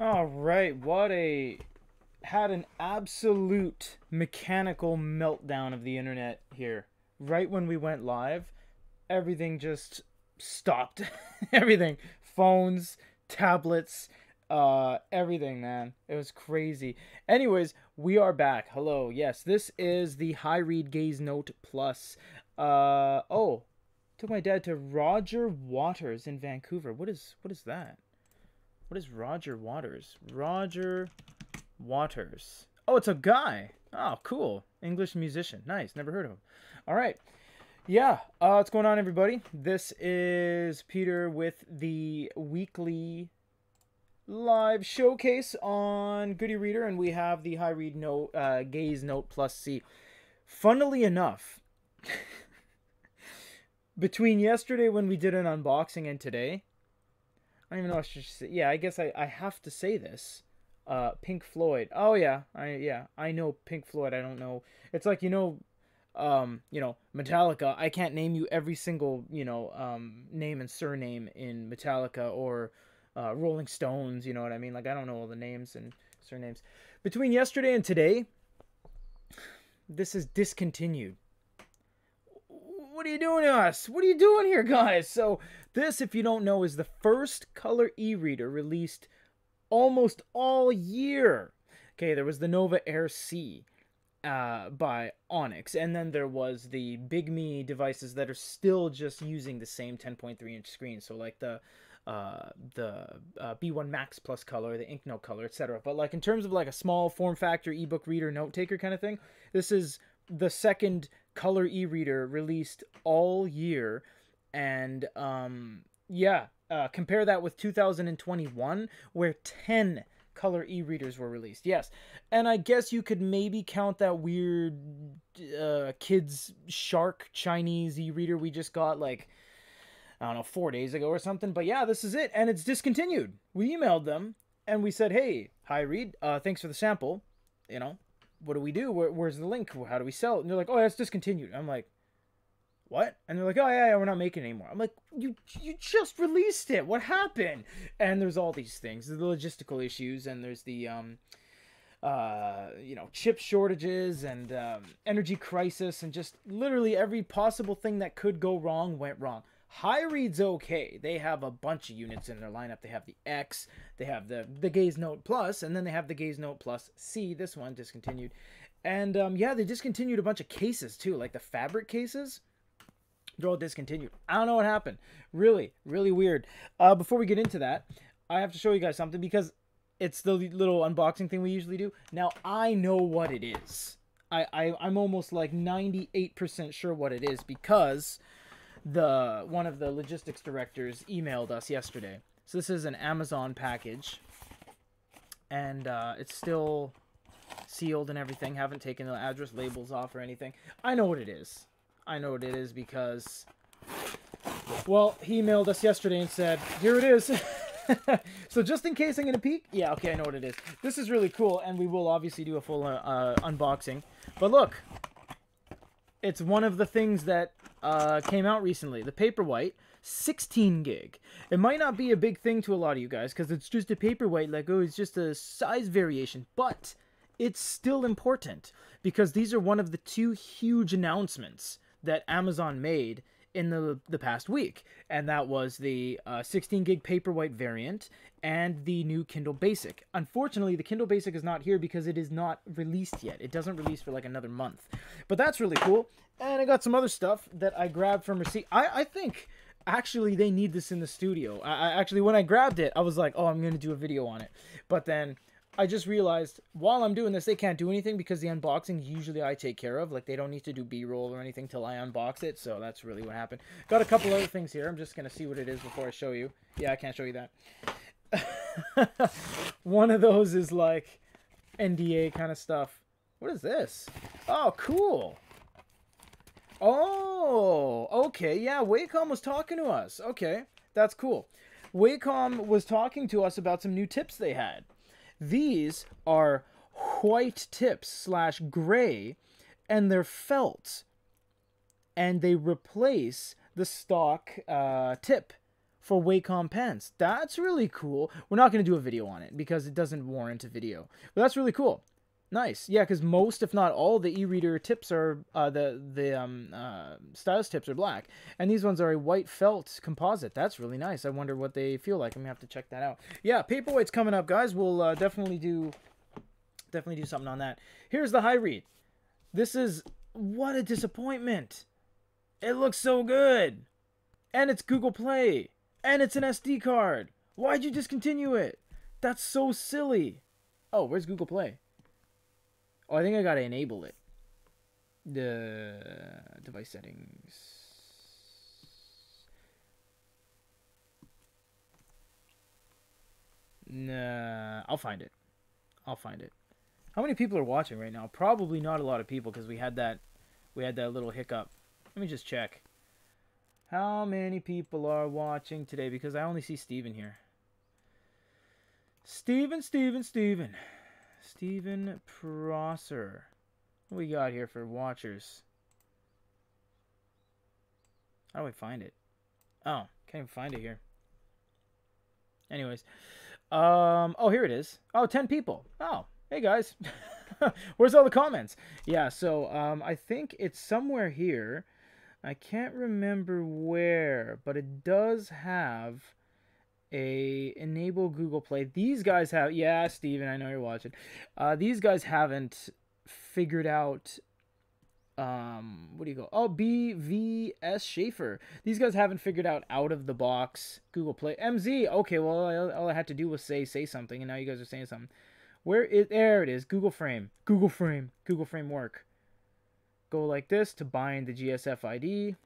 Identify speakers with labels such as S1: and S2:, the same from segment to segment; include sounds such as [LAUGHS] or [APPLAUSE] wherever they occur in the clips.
S1: All right, what a had an absolute mechanical meltdown of the internet here. Right when we went live, everything just stopped. [LAUGHS] everything, phones, tablets, uh everything, man. It was crazy. Anyways, we are back. Hello. Yes, this is the Hyread Gaze Note Plus. Uh oh, took my dad to Roger Waters in Vancouver. What is what is that? What is Roger Waters? Roger Waters. Oh, it's a guy. Oh, cool. English musician. Nice. Never heard of him. All right. Yeah. Uh, what's going on, everybody? This is Peter with the weekly live showcase on Good e-Reader, and we have the Hyread Note, uh, Gaze Note Plus C. Funnily enough, [LAUGHS] between yesterday when we did an unboxing and today, I don't even know. I should say. Yeah, I guess I, I have to say this. Uh, Pink Floyd. Oh yeah, I yeah I know Pink Floyd. I don't know. It's like you know, um, you know Metallica. I can't name you every single you know um name and surname in Metallica or uh, Rolling Stones. You know what I mean? Like I don't know all the names and surnames. Between yesterday and today, this is discontinued what are you doing to us? What are you doing here, guys? So, this, if you don't know, is the first color e reader released almost all year. Okay, there was the Nova Air C uh, by Onyx, and then there was the Bigme devices that are still just using the same 10.3 inch screen. So, like the uh, the uh, B1 Max Plus color, the Ink Inknote color, etc. But like in terms of like a small form factor ebook reader note taker kind of thing, this is the second color e-reader released all year and um yeah uh, compare that with 2021 where 10 color e-readers were released yes and i guess you could maybe count that weird uh, kids shark chinese e-reader we just got like i don't know four days ago or something but yeah this is it and it's discontinued we emailed them and we said hey Hyread uh, thanks for the sample you know what do we do? Where, where's the link? How do we sell it? And they're like, oh, that's discontinued. I'm like, what? And they're like, oh yeah, yeah, we're not making it anymore. I'm like, you you just released it. What happened? And there's all these things, the logistical issues, and there's the um, uh, you know, chip shortages and um, energy crisis, and just literally every possible thing that could go wrong went wrong. Hyread's okay. They have a bunch of units in their lineup. They have the X, they have the the Gaze Note Plus, and then they have the Gaze Note Plus C. This one discontinued, and um, yeah, they discontinued a bunch of cases too, like the fabric cases. They're all discontinued. I don't know what happened. Really, really weird. Uh, before we get into that, I have to show you guys something because it's the little unboxing thing we usually do. Now I know what it is. I, I I'm almost like 98% sure what it is because the one of the logistics directors emailed us yesterday. So this is an Amazon package, and uh, it's still sealed and everything. Haven't taken the address labels off or anything. I know what it is. I know what it is because, well, he mailed us yesterday and said, "Here it is." [LAUGHS] so just in case I'm gonna peek, yeah, okay, I know what it is. This is really cool, and we will obviously do a full uh, uh, unboxing. But look, it's one of the things that uh, came out recently. The Paperwhite, 16 gig. It might not be a big thing to a lot of you guys because it's just a Paperwhite, like, oh, it's just a size variation, but it's still important because these are one of the two huge announcements that Amazon made in the the past week, and that was the uh, 16 gig Paperwhite variant and the new Kindle Basic. Unfortunately, the Kindle Basic is not here because it is not released yet. It doesn't release for like another month, but that's really cool. And I got some other stuff that I grabbed from receipt. I I think actually they need this in the studio. I, I actually when I grabbed it, I was like, oh, I'm gonna do a video on it, but then I just realized while I'm doing this, they can't do anything because the unboxing usually I take care of. Like they don't need to do B-roll or anything till I unbox it. So that's really what happened. Got a couple other things here. I'm just gonna see what it is before I show you. Yeah, I can't show you that. [LAUGHS] One of those is like NDA kind of stuff. What is this? Oh, cool. Oh, okay. Yeah, Wacom was talking to us. Okay, that's cool. Wacom was talking to us about some new tips they had. These are white tips slash gray, and they're felt. And they replace the stock uh, tip, for Wacom pens. That's really cool. We're not going to do a video on it because it doesn't warrant a video. But that's really cool. Nice. Yeah, because most, if not all, the e-reader tips are uh, the the um, uh, stylus tips are black, and these ones are a white felt composite. That's really nice. I wonder what they feel like. I'm gonna have to check that out. Yeah, Paperwhite's coming up, guys. We'll uh, definitely do definitely do something on that. Here's the high read. This is what a disappointment. It looks so good, and it's Google Play, and it's an SD card. Why'd you discontinue it? That's so silly. Oh, where's Google Play? Oh, I think I gotta enable it. The device settings. Nah, I'll find it. I'll find it. How many people are watching right now? Probably not a lot of people because we had that we had that little hiccup. Let me just check. How many people are watching today? Because I only see Steven here. Steven, Steven, Steven. Stephen Prosser. What we got here for watchers? How do I find it? Oh, can't even find it here. Anyways. Um, oh, here it is. Oh, 10 people. Oh, hey guys. [LAUGHS] Where's all the comments? Yeah, so um, I think it's somewhere here. I can't remember where, but it does have a enable Google Play. These guys have yeah, Steven, I know you're watching. Uh, these guys haven't figured out um what do you go oh bvs schaefer. These guys haven't figured out out of the box google play. Mz okay well all, all i had to do was say say something and now you guys are saying something. Where is there it is google frame. Google frame. Google frame work. Go like this to bind the gsf id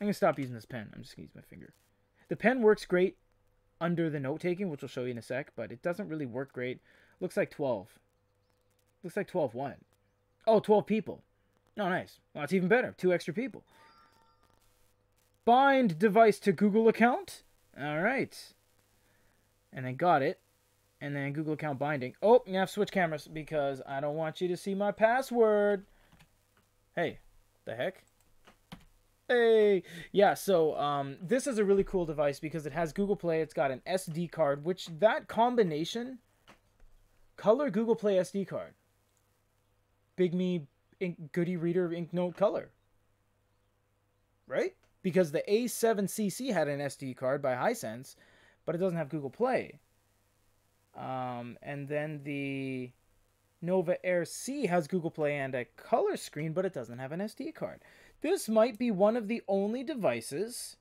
S1: i'm gonna stop using this pen. I'm just gonna use my finger the pen works great under the note taking, which we'll show you in a sec, but it doesn't really work great. Looks like 12. Looks like 12 what? Oh, 12 people. Oh, nice. Well, that's even better. Two extra people. Bind device to Google account. All right. And then got it. And then Google account binding. Oh, to switch cameras because I don't want you to see my password. Hey, the heck? Hey, yeah. So um, this is a really cool device because it has Google Play. It's got an SD card, which that combination, color Google Play SD card, Bigme Ink, Good e-Reader Ink Note Color, right? Because the A7CC had an SD card by Hisense, but it doesn't have Google Play. Um, and then the Nova Air C has Google Play and a color screen, but it doesn't have an SD card. This might be one of the only devices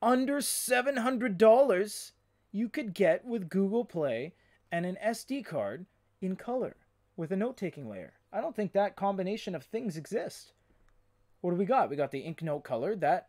S1: under $700 you could get with Google Play and an SD card in color with a note taking layer. I don't think that combination of things exists. What do we got? We got the ink note color that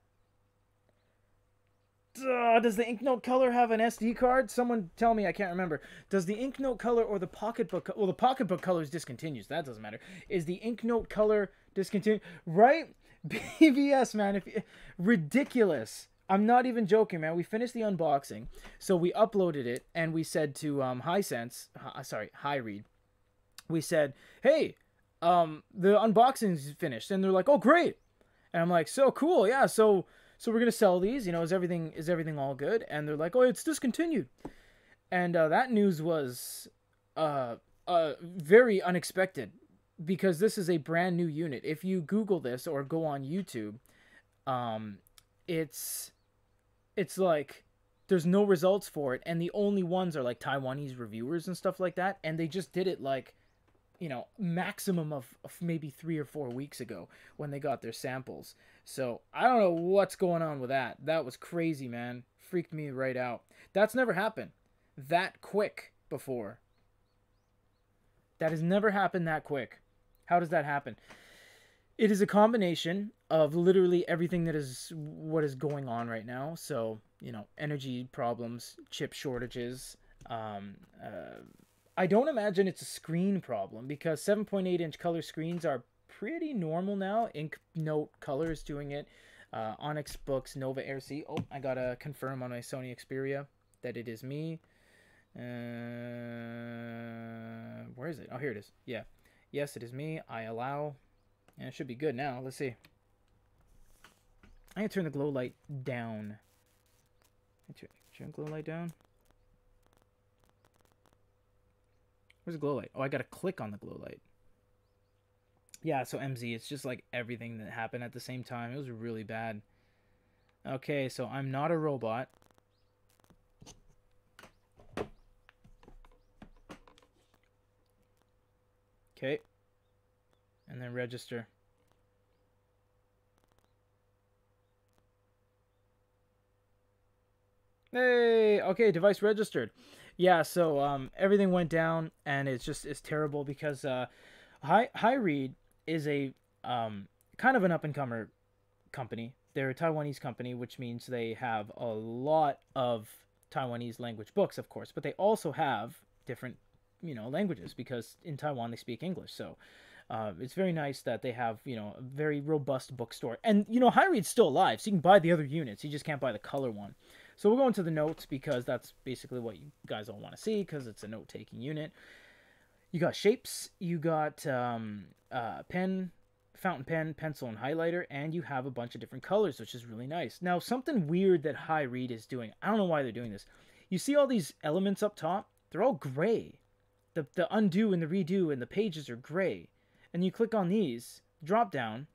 S1: uh, does the Inknote color have an SD card? Someone tell me. I can't remember. Does the Inknote color or the Pocketbook? Well, the Pocketbook color is discontinued. So that doesn't matter. Is the Inknote color discontinued? Right? [LAUGHS] BVS man, if you, ridiculous. I'm not even joking, man. We finished the unboxing, so we uploaded it and we said to um, Hisense, uh, sorry, Hyread, we said, "Hey, um, the unboxing's finished," and they're like, "Oh, great!" And I'm like, "So cool, yeah." So so we're gonna sell these. You know, is everything is everything all good? And they're like, oh, it's discontinued. And uh, that news was uh, uh, very unexpected because this is a brand new unit. If you Google this or go on YouTube, um, it's it's like there's no results for it, and the only ones are like Taiwanese reviewers and stuff like that, and they just did it like you know maximum of, of maybe three or four weeks ago when they got their samples so I don't know what's going on with that. That was crazy, man. Freaked me right out. That's never happened that quick before. That has never happened that quick. How does that happen? It is a combination of literally everything that is what is going on right now. So, you know, energy problems, chip shortages. Um, uh, I don't imagine it's a screen problem because 7.8 inch color screens are pretty normal now. Ink Note Color is doing it. Uh, Onyx Boox Nova Air C. Oh, I gotta confirm on my Sony Xperia that it is me. Uh, where is it? Oh, here it is. Yeah. Yes, it is me. I allow. And it should be good now. Let's see. I can turn the glow light down. Turn, turn glow light down. Where's the glow light? Oh, I gotta click on the glow light. Yeah, so MZ, it's just like everything that happened at the same time. It was really bad. Okay, so I'm not a robot. Okay. And then register. Hey, okay, device registered. Yeah, so um, everything went down, and it's just it's terrible because uh, High Hyread is a um, kind of an up and comer company. They're a Taiwanese company, which means they have a lot of Taiwanese language books, of course, but they also have different you know languages because in Taiwan they speak English. So uh, it's very nice that they have you know a very robust bookstore, and you know Hyread's still alive, so you can buy the other units. You just can't buy the color one. So we'll go into the notes because that's basically what you guys all want to see because it's a note-taking unit. You got shapes, you got um, uh, pen, fountain pen, pencil, and highlighter, and you have a bunch of different colors, which is really nice. Now, something weird that Hyread is doing, I don't know why they're doing this. You see all these elements up top? They're all gray. The, the undo and the redo and the pages are gray. And you click on these, drop down,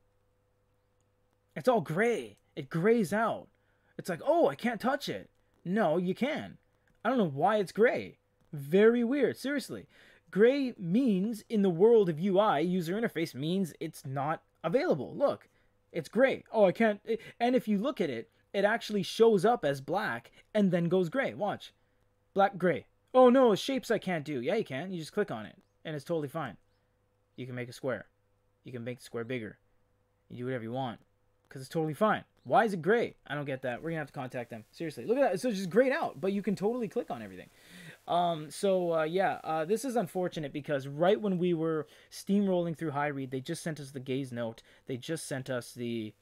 S1: it's all gray. It grays out. It's like, oh, I can't touch it. No, you can. I don't know why it's gray. Very weird. Seriously. Gray means in the world of UI, user interface means it's not available. Look, it's gray. Oh, I can't. Eh, and if you look at it, it actually shows up as black and then goes gray. Watch. Black, gray. Oh no, shapes I can't do. Yeah, you can. You just click on it and it's totally fine. You can make a square. You can make the square bigger. You do whatever you want because it's totally fine. Why is it gray? I don't get that. We're gonna have to contact them. Seriously, look at that. So it's just grayed out, but you can totally click on everything. Um, so uh, yeah, uh, this is unfortunate because right when we were steamrolling through Hyread, they just sent us the Gaze Note. They just sent us the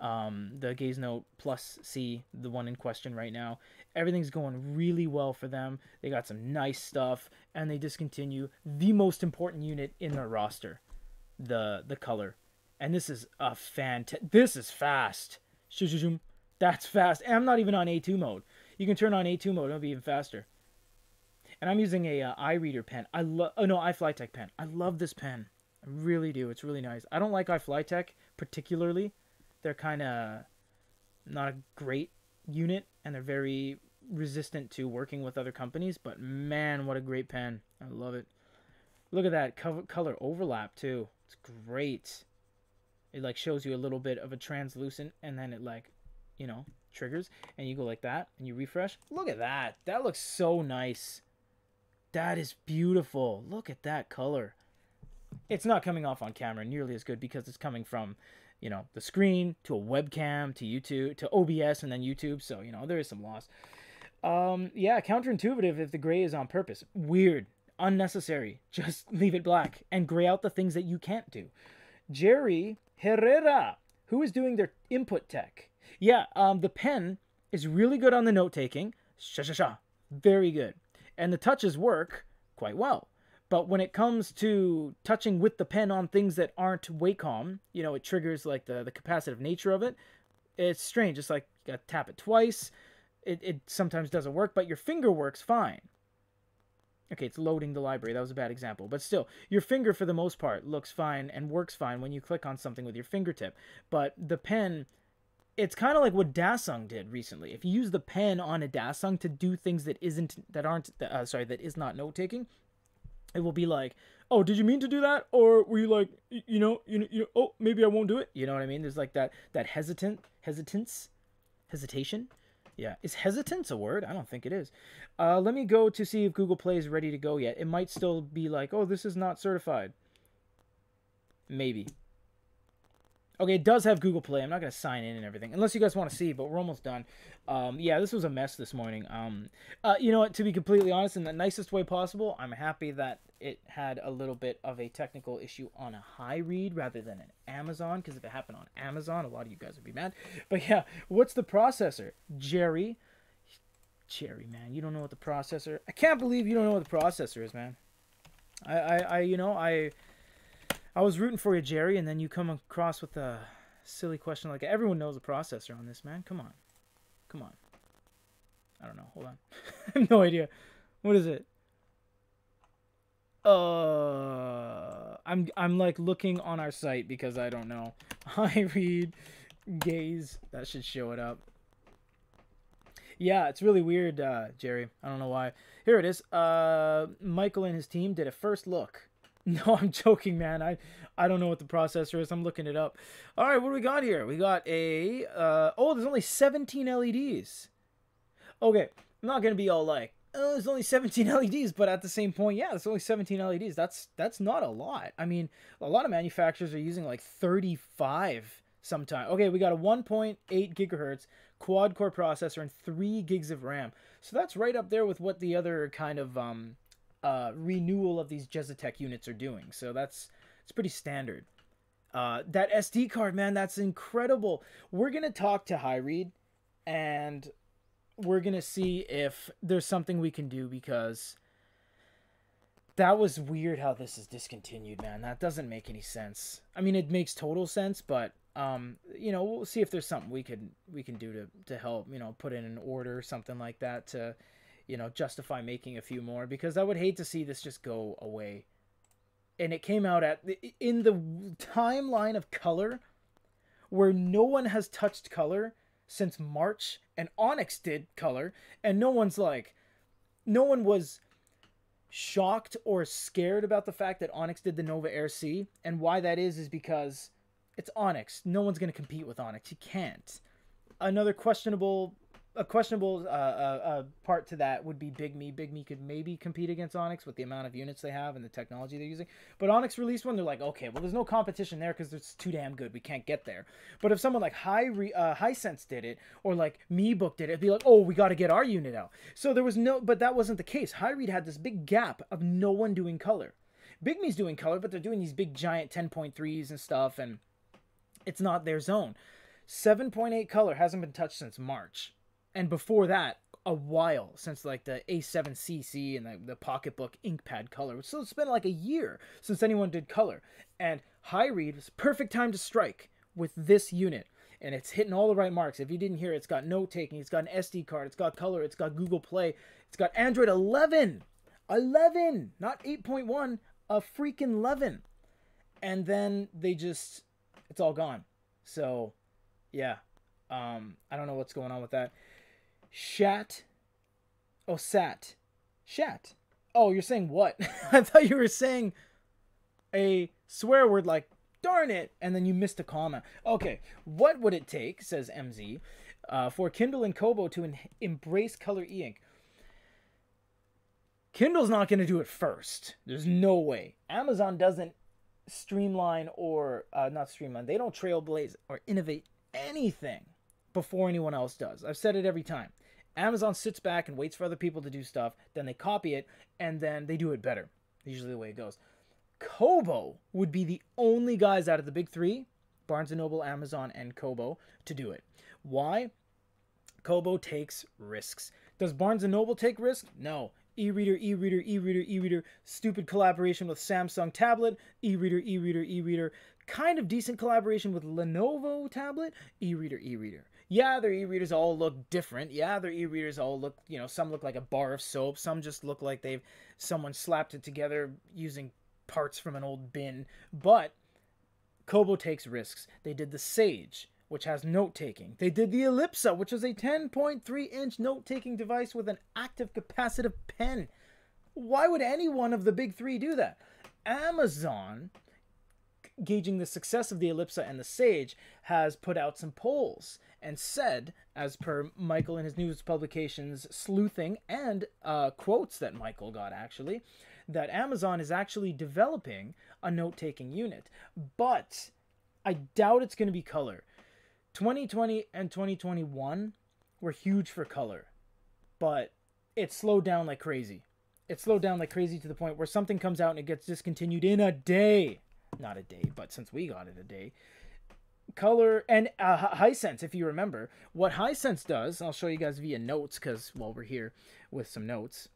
S1: um, the Gaze Note Plus C, the one in question right now. Everything's going really well for them. They got some nice stuff, and they discontinue the most important unit in their roster, the the color. And this is a fantastic. This is fast. That's fast. And I'm not even on A2 mode. You can turn on A2 mode. It'll be even faster. And I'm using a uh, iReader pen. I love. Oh no, iFlytek pen. I love this pen. I really do. It's really nice. I don't like iFlytek particularly. They're kind of not a great unit, and they're very resistant to working with other companies. But man, what a great pen! I love it. Look at that cover, color overlap too. It's great it like shows you a little bit of a translucent and then it like you know triggers and you go like that and you refresh look at that that looks so nice that is beautiful look at that color it's not coming off on camera nearly as good because it's coming from you know the screen to a webcam to youtube to obs and then youtube so you know there is some loss um yeah counterintuitive if the gray is on purpose weird unnecessary [LAUGHS] just leave it black and gray out the things that you can't do jerry Herrera, who is doing their input tech. Yeah, um, the pen is really good on the note taking. Sha sha sha. Very good. And the touches work quite well. But when it comes to touching with the pen on things that aren't Wacom, you know, it triggers like the, the capacitive nature of it. It's strange. It's like you gotta tap it twice. It, it sometimes doesn't work, but your finger works fine. Okay, it's loading the library. That was a bad example. But still, your finger, for the most part, looks fine and works fine when you click on something with your fingertip. But the pen, it's kind of like what Dasung did recently. If you use the pen on a Dasung to do things that isn't, that aren't, uh, sorry, that is not note taking, it will be like, oh, did you mean to do that? Or were you like, you know, you you oh, maybe I won't do it. You know what I mean? There's like that, that hesitant, hesitance, hesitation yeah, is hesitance a word? I don't think it is. Uh, let me go to see if Google Play is ready to go yet. It might still be like, oh, this is not certified. Maybe. Okay, it does have Google Play. I'm not going to sign in and everything. Unless you guys want to see, but we're almost done. Um, yeah, this was a mess this morning. Um, uh, you know what? To be completely honest, in the nicest way possible, I'm happy that it had a little bit of a technical issue on a Hyread rather than an Amazon. Because if it happened on Amazon, a lot of you guys would be mad. But yeah, what's the processor? Jerry. Jerry, man, you don't know what the processor... I can't believe you don't know what the processor is, man. I, I, I you know, I... I was rooting for you, Jerry, and then you come across with a silly question like everyone knows the processor on this, man. Come on. Come on. I don't know. Hold on. [LAUGHS] I have no idea. What is it? Uh, I'm I'm like looking on our site because I don't know. [LAUGHS] I read gaze. That should show it up. Yeah, it's really weird, uh, Jerry. I don't know why. Here it is. Uh, Michael and his team did a first look. [LAUGHS] No, I'm joking, man. I I don't know what the processor is. I'm looking it up. All right, what do we got here? We got a uh, oh, there's only 17 LEDs. Okay, I'm not gonna be all like, oh, there's only 17 [LAUGHS] LEDs, but at the same point, yeah, there's only 17 LEDs. That's that's not a lot. I mean, a lot of manufacturers are using like 35 sometimes. Okay, we got a 1.8 gigahertz quad core processor and three gigs of RAM. So that's right up there with what the other kind of um, uh, renewal of these Jezitech units are doing. So that's it's pretty standard. Uh, that SD card, man, that's incredible. We're gonna talk to Hyread, and we're gonna see if there's something we can do because that was weird how this is discontinued, man. That doesn't make any sense. I mean, it makes total sense, but um, you know, we'll see if there's something we can we can do to to help. You know, put in an order, something like that to, you know, justify making a few more because I would hate to see this just go away. And it came out at in the timeline of color, where no one has touched color since March, and Onyx did color, and no one's like, no one was shocked or scared about the fact that Onyx did the Nova Air C, and why that is is because it's Onyx. No one's going to compete with Onyx. You can't. Another questionable a questionable uh, uh, uh, part to that would be Bigme. Big Me could maybe compete against Onyx with the amount of units they have and the technology they're using. But Onyx released one, they're like, okay, well, there's no competition there because it's too damn good. We can't get there. But if someone like High Re- uh, Hisense did it or like Meebook did it, it'd be like, oh, we got to get our unit out. So there was no, but that wasn't the case. Hyread had this big gap of no one doing color. Bigme's doing color, but they're doing these big giant 10.3s and stuff, and it's not their zone. 7.8 color hasn't been touched since March. And before that, a while since like the A7CC and the, the Pocketbook Inkpad color. So it's been like a year since anyone did color. And Hyread was perfect time to strike with this unit. And it's hitting all the right marks. If you didn't hear it, it's got note taking, it's got an SD card, it's got color, it's got Google Play, it's got Android 11. 11, not 8.1, a freaking 11. And then they just it's all gone. So, yeah. Um, I don't know what's going on with that. Shat. Oh, sat. Shat. Oh, you're saying what? [LAUGHS] I thought you were saying a swear word like darn it, and then you missed a comma. Okay, what would it take, says MZ, uh, for Kindle and Kobo to en- embrace color e ink? Kindle's not going to do it first. There's no way. Amazon doesn't streamline or uh, not streamline. They don't trailblaze or innovate anything before anyone else does. I've said it every time. Amazon sits back and waits for other people to do stuff, then they copy it, and then they do it better. Usually the way it goes. Kobo would be the only guys out of the big three, Barnes & Noble, Amazon, and Kobo, to do it. Why? Kobo takes risks. Does Barnes & Noble take risks? No e-reader, e-reader, e-reader, e-reader, stupid collaboration with Samsung tablet, e-reader, e-reader, e-reader, kind of decent collaboration with Lenovo tablet, e-reader, e-reader. Yeah, their e-readers all look different. Yeah, their e-readers all look, you know, some look like a bar of soap, some just look like they've someone slapped it together using parts from an old bin. But Kobo takes risks. They did the Sage which has note taking. They did the Elipsa, which is a 10.3 inch note taking device with an active capacitive pen. Why would any one of the big three do that? Amazon, gauging the success of the Elipsa and the Sage, has put out some polls and said, as per Michael in his news publications, sleuthing and uh, quotes that Michael got actually, that Amazon is actually developing a note taking unit. But I doubt it's going to be color 2020 and 2021 were huge for color, but it slowed down like crazy. It slowed down like crazy to the point where something comes out and it gets discontinued in a day. Not a day, but since we got it a day. Color and uh, sense. if you remember, what Hisense does, I'll show you guys via notes because, well, we're here with some notes.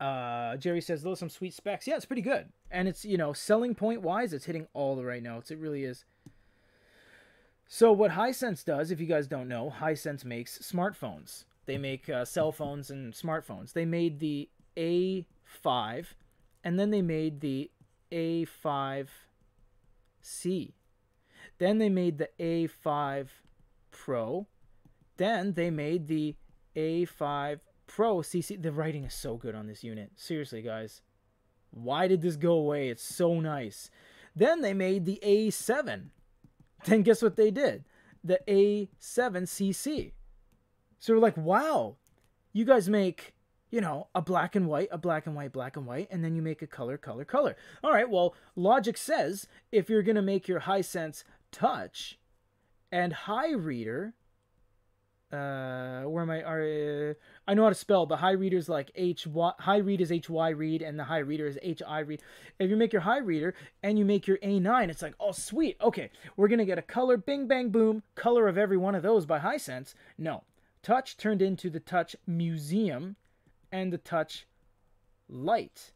S1: Uh, Jerry says those are some sweet specs. Yeah, it's pretty good, and it's you know selling point wise, it's hitting all the right notes. It really is. So what Hisense does, if you guys don't know, Hisense makes smartphones. They make uh, cell phones and smartphones. They made the A5, and then they made the A5C. Then they made the A5 Pro. Then they made the A5 Pro CC. The writing is so good on this unit. Seriously, guys. Why did this go away? It's so nice. Then they made the A7. Then guess what they did? The A7CC. So we're like, wow, you guys make, you know, a black and white, a black and white, black and white, and then you make a color, color, color. All right, well, logic says if you're going to make your Hisense touch and high reader, uh, where am I? Are, uh, I know how to spell, but high readers like H Y. High read is H Y read, and the high reader is H I read. If you make your high reader and you make your A9, it's like, oh sweet, okay, we're gonna get a color, bing bang boom, color of every one of those by Hisense No, Touch turned into the Touch Museum, and the Touch Light.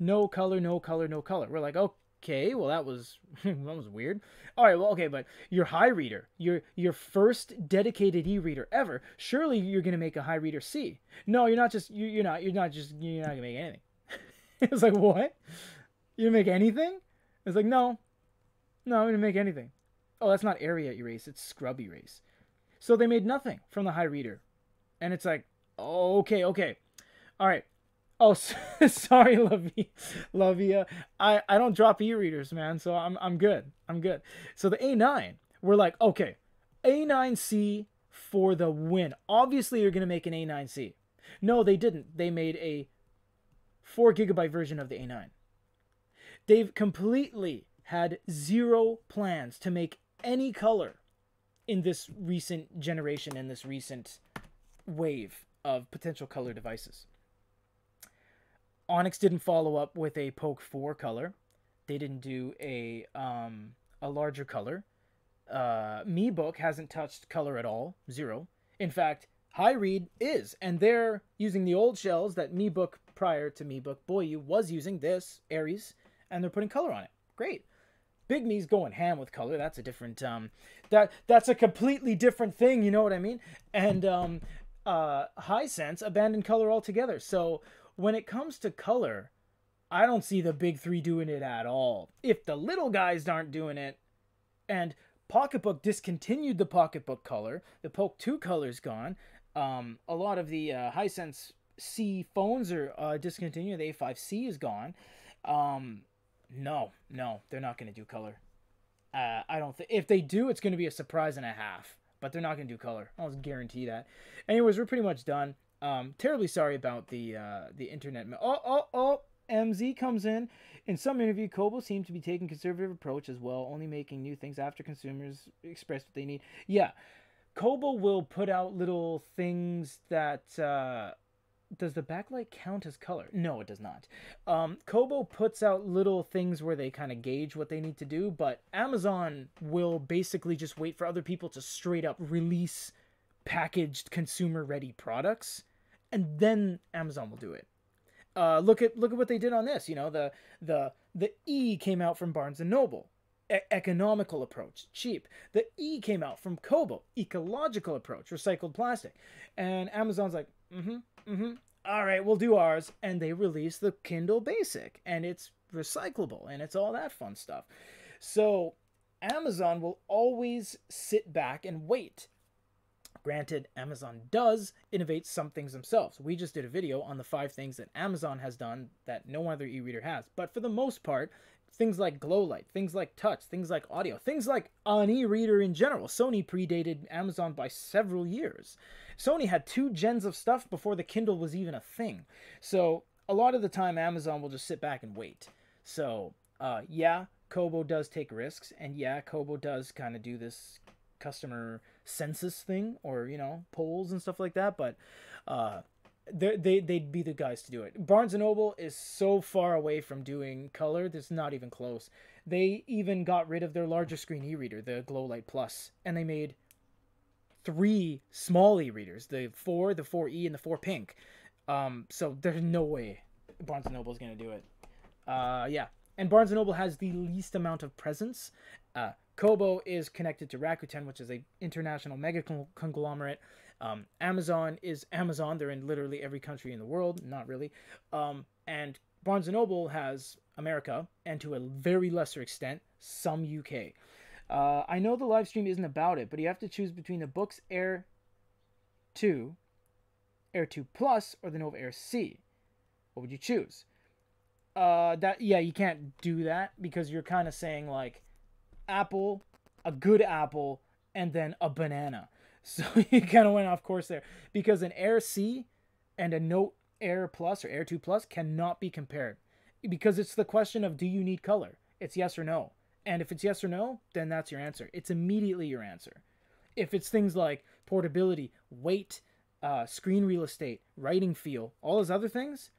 S1: No color, no color, no color. We're like, oh okay, well that was [LAUGHS] that was weird. All right, well okay, but your high reader, your your first dedicated e-reader ever. Surely you're gonna make a high reader C. No, you're not just you, you're not you're not just you're not gonna make anything. [LAUGHS] it's like what? You make anything? It's like no, no, I'm gonna make anything. Oh, that's not area erase. It's scrub erase. So they made nothing from the high reader, and it's like, okay, okay, all right. Oh, [LAUGHS] sorry, Lavia. Lavia. I, I don't drop e-readers, man, so I'm, I'm good. I'm good. So the A9, we're like, okay, A9C for the win. Obviously, you're to make an A9C. No, they didn't. They made a 4 gigabyte version of the A9. They've completely had zero plans to make any color in this recent generation, in this recent wave of potential color devices. Onyx didn't follow up with a Poke 4 color. They didn't do a um, a larger color. Uh, Meebook hasn't touched color at all, zero. In fact, Hyread is, and they're using the old shells that Meebook prior to MeBook Boyue was using this Aries, and they're putting color on it. Great. Bigme's going ham with color. That's a different um, that that's a completely different thing. You know what I mean? And um, uh, Hisense abandoned color altogether. So when it comes to color, I don't see the big three doing it at all. If the little guys aren't doing it, and Pocketbook discontinued the Pocketbook color, the Poke 2 color's gone. Um, a lot of the uh, Hisense C phones are uh, discontinued. The A5C is gone. Um, no, no, they're not going to do color. Uh, I don't think if they do, it's going to be a surprise and a half. But they're not going to do color. I'll guarantee that. Anyways, we're pretty much done. Um, terribly sorry about the uh, the internet. Oh, oh, oh! MZ comes in. In some interview, Kobo seemed to be taking conservative approach as well, only making new things after consumers express what they need. Yeah, Kobo will put out little things that. Uh, does the backlight count as color? No, it does not. Um, Kobo puts out little things where they kind of gauge what they need to do, but Amazon will basically just wait for other people to straight up release packaged consumer ready products and then Amazon will do it. Uh, look at look at what they did on this. You know, the the the E came out from Barnes and Noble, e- economical approach, cheap. The E came out from Kobo, ecological approach, recycled plastic, and Amazon's like, mm-hmm, mm-hmm. All right, we'll do ours, and they release the Kindle Basic, and it's recyclable, and it's all that fun stuff. So Amazon will always sit back and wait Granted, Amazon does innovate some things themselves. We just did a video on the five things that Amazon has done that no other e-reader has. But for the most part, things like glow light, things like touch, things like audio, things like an e-reader in general. Sony predated Amazon by several years. Sony had two gens of stuff before the Kindle was even a thing. So a lot of the time, Amazon will just sit back and wait. So uh, yeah, Kobo does take risks, and yeah, Kobo does kind of do this customer census thing or you know polls and stuff like that but uh they they they'd be the guys to do it. Barnes and Noble is so far away from doing color, that's not even close. They even got rid of their larger screen e-reader, the Glowlight Plus, and they made three small e-readers, the 4, the 4E and the 4 pink. Um so there's no way Barnes and Noble is to do it. Uh yeah. And Barnes and Noble has the least amount of presence uh Kobo is connected to Rakuten, which is a international mega conglomerate. Um, Amazon is Amazon. They're in literally every country in the world. Not really. Um, and Barnes and Noble has America, and to a very lesser extent, some UK. Uh, I know the live stream isn't about it, but you have to choose between the Boox Air 2, Air 2 Plus, or the Nova Air C. What would you choose? Uh, that yeah, you can't do that because you're kind of saying like apple, a good apple, and then a banana. [LAUGHS] So you kind of went off course there because an Air C and a Note Air Plus or Air 2 Plus cannot be compared because it's the question of do you need color? It's yes or no. And if it's yes or no, then that's your answer. It's immediately your answer. If it's things like portability, weight, uh, screen real estate, writing feel, all those other things,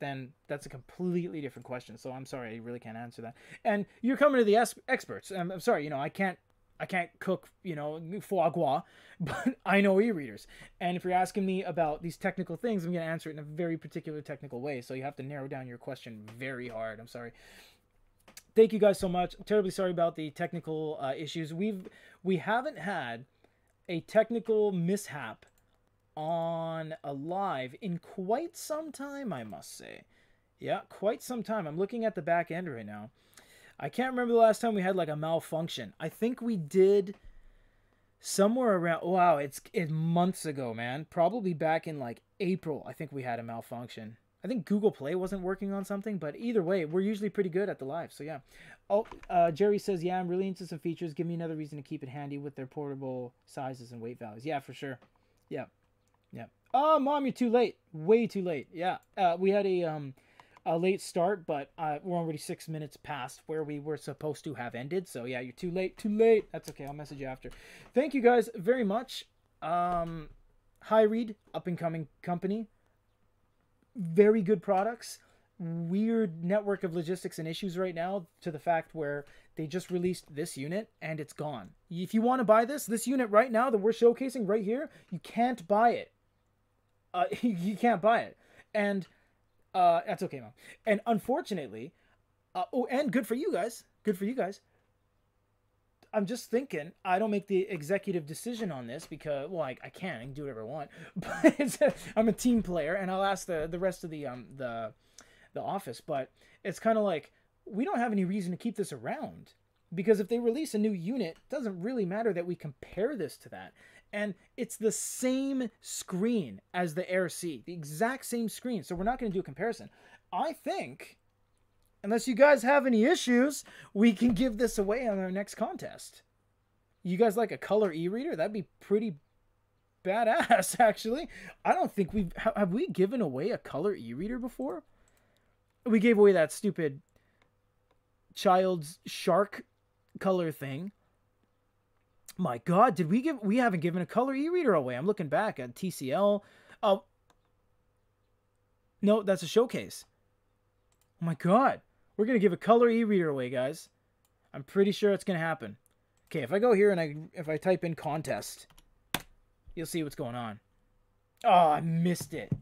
S1: then that's a completely different question. So I'm sorry, I really can't answer that. And you're coming to the es- experts. I'm, I'm sorry, you know, I can't I can't cook, you know, foie gras, [LAUGHS] but I know e-readers. And if you're asking me about these technical things, I'm going to answer it in a very particular technical way. So you have to narrow down your question very hard. I'm sorry. Thank you guys so much. I'm terribly sorry about the technical uh, issues. We've we haven't had a technical mishap on a live in quite some time, I must say. Yeah, quite some time. I'm looking at the back end right now. I can't remember the last time we had like a malfunction. I think we did somewhere around wow, it's it's months ago, man. Probably back in like April, I think we had a malfunction. I think Google Play wasn't working on something, but either way, we're usually pretty good at the live. So yeah. Oh, uh, Jerry says, yeah, I'm really into some features. Give me another reason to keep it handy with their portable sizes and weight values. Yeah, for sure. Yeah. Yeah. Oh, mom, you're too late. Way too late. Yeah. Uh, we had a um a late start, but uh, we're already six minutes past where we were supposed to have ended. So yeah, you're too late. Too late. That's okay. I'll message you after. Thank you guys very much. Um, Hyread, up and coming company. Very good products. Weird network of logistics and issues right now to the fact where they just released this unit and it's gone. If you want to buy this, this unit right now that we're showcasing right here, you can't buy it. Uh, [LAUGHS] you can't buy it. And uh, that's okay, mom. And unfortunately, uh, oh, and good for you guys. Good for you guys. I'm just thinking I don't make the executive decision on this because well I, I can I can do whatever I want [LAUGHS] but I'm a team player and I'll ask the the rest of the um the the office but it's kind of like we don't have any reason to keep this around because if they release a new unit it doesn't really matter that we compare this to that and it's the same screen as the Air C, the exact same screen. So we're not going to do a comparison. I think, unless you guys have any issues, we can give this away on our next contest. You guys like a color e-reader? That'd be pretty badass, [LAUGHS] actually. I don't think we've have we given away a color e-reader before. We gave away that stupid child's shark color thing. My God, did we give? We haven't given a color e-reader away. I'm looking back at TCL. Oh, no, that's a showcase. Oh my God, we're gonna give a color e-reader away, guys. I'm pretty sure it's gonna happen. Okay, if I go here and I if I type in contest, you'll see what's going on. Oh, I missed it.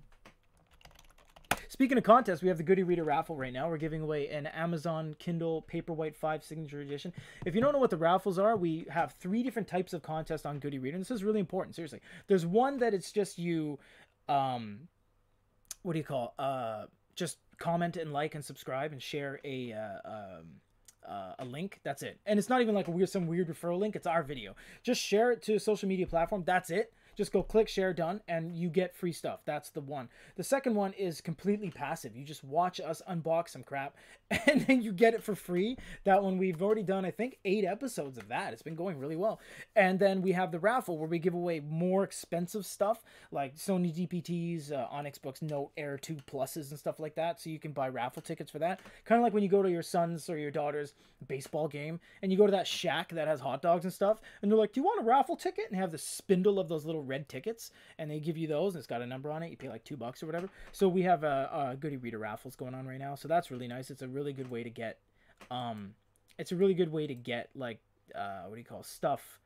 S1: Speaking of contests, we have the Good e-Reader raffle right now. We're giving away an Amazon Kindle Paperwhite 5 Signature Edition. If you don't know what the raffles are, we have three different types of contests on Good e-Reader. And this is really important, seriously. There's one that it's just you, um, what do you call, uh, just comment and like and subscribe and share a, uh, um, uh, a link. That's it. And it's not even like a weird, some weird referral link. It's our video. Just share it to a social media platform. That's it. Just go click share done and you get free stuff. That's the one. The second one is completely passive. You just watch us unbox some crap [LAUGHS] and then you get it for free. That one we've already done, I think, eight episodes of that. It's been going really well. And then we have the raffle where we give away more expensive stuff like Sony DPTs, uh, Onyx Boox, Note Air 2 Pluses and stuff like that. So you can buy raffle tickets for that. Kind of like when you go to your son's or your daughter's baseball game and you go to that shack that has hot dogs and stuff and they're like, do you want a raffle ticket? And have the spindle of those little red tickets, and they give you those, and it's got a number on it. You pay like two bucks or whatever. So we have a, a Good e-Reader raffles going on right now, so that's really nice. It's a really good way to get, um, it's a really good way to get like, uh, what do you call stuff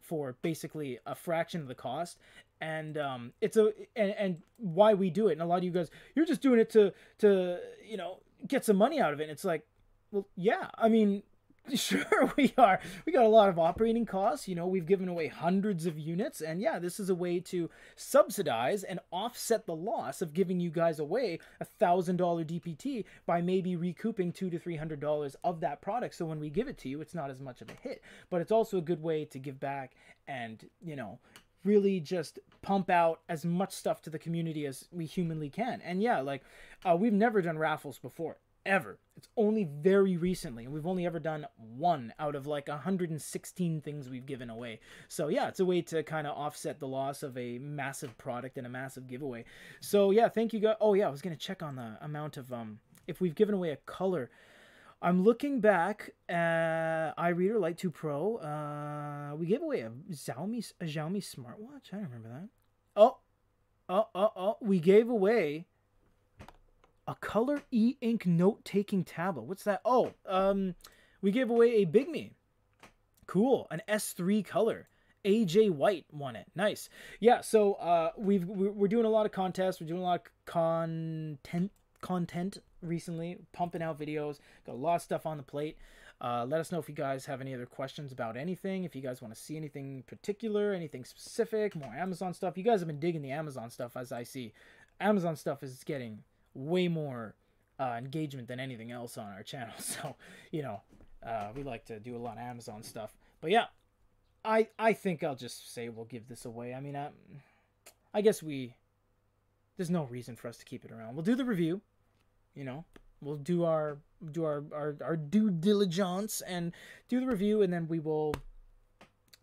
S1: for basically a fraction of the cost and um it's a and, and why we do it and a lot of you guys you're just doing it to to you know get some money out of it and it's like well yeah i mean [LAUGHS] Sure, we are. We got a lot of operating costs. You know, we've given away hundreds of units, and yeah, this is a way to subsidize and offset the loss of giving you guys away a thousand dollar DPT by maybe recouping two to three hundred dollars of that product. So when we give it to you, it's not as much of a hit, but it's also a good way to give back and you know really just pump out as much stuff to the community as we humanly can. And yeah, like uh, we've never done raffles before ever. It's only very recently, and we've only ever done one out of like 116 things we've given away. So yeah, it's a way to kind of offset the loss of a massive product and a massive giveaway. So yeah, thank you guys. Oh yeah, I was gonna check on the amount of um if we've given away a color. I'm looking back at iReader Lite 2 Pro. Uh, we gave away a Xiaomi a Xiaomi smartwatch. I don't remember that. Oh, oh, oh, oh. We gave away a color e-ink note-taking tablet. What's that? Oh, um, we gave away a Bigme. Cool, an S3 color. AJ White won it. Nice. Yeah, so uh, we've we're doing a lot of contests. We're doing a lot of content content recently, pumping out videos. Got a lot of stuff on the plate. Uh, let us know if you guys have any other questions about anything. If you guys want to see anything particular, anything specific, more Amazon stuff. You guys have been digging the Amazon stuff, as I see. Amazon stuff is getting way more uh, engagement than anything else on our [LAUGHS] channel. So, you know, uh, we like to do a lot of Amazon stuff. But yeah, I I think I'll just say we'll give this away. I mean, I, I guess we there's no reason for us to keep it around. We'll do the review, you know. We'll do our do our, our, our due diligence and do the review, and then we will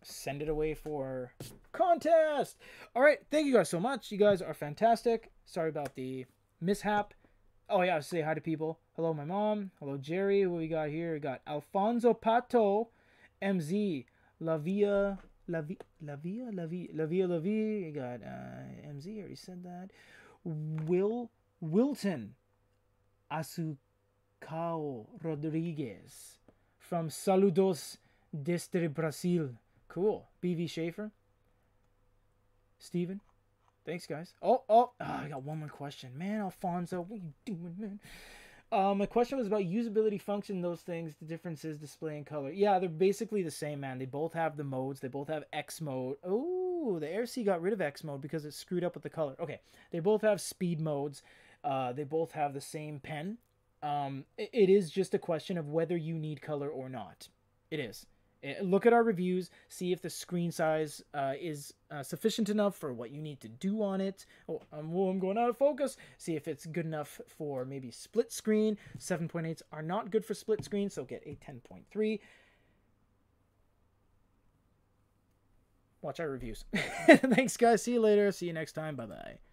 S1: send it away for contest. All right, thank you guys so much. You guys are fantastic. Sorry about the mishap. Oh yeah, say hi to people. Hello, my mom. Hello, Jerry. What we got here? We got Alfonso Pato, MZ, Lavia, Lavia, Lavia, Lavia, Lavia. You got uh, MZ. Already said that. Will Wilton, Asucao Rodriguez from Saludos desde Brasil. Cool. BV Schaefer. Steven. Thanks, guys. Oh, oh, oh, I got one more question. Man, Alfonso, what are you doing, man? Um, my question was about usability, function, those things, the differences, display and color. Yeah, they're basically the same, man. They both have the modes. They both have X mode. Oh, the AirC got rid of X mode because it screwed up with the color. Okay, they both have speed modes. Uh, they both have the same pen. Um, it, it is just a question of whether you need color or not. It is. Eh, look at our reviews, see if the screen size uh, is uh, sufficient enough for what you need to do on it. Oh, I'm, oh, I'm going out of focus. See if it's good enough for maybe split screen. 7.8s are not good for split screen, so get a 10.3. Watch our reviews. [LAUGHS] Thanks, guys. See you later. See you next time. Bye bye.